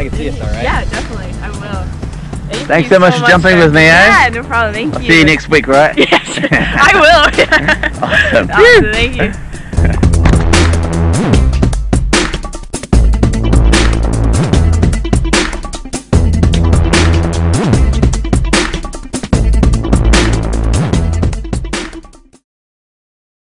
I can see us, alright? Yeah, definitely. I will. Thank Thanks so, so much for jumping with me, eh? Yeah, no problem. Thank I'll you. See you next week, right? Yes, I will. awesome. awesome. Thank you.